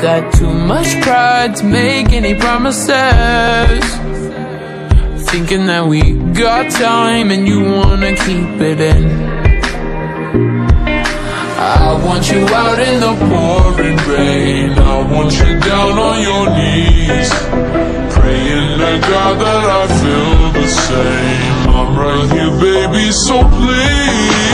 got too much pride to make any promises. Thinking that we got time and you wanna keep it in. I want you out in the pouring rain. I want you down on your knees. Praying to God that I feel the same. I'm right here baby so please.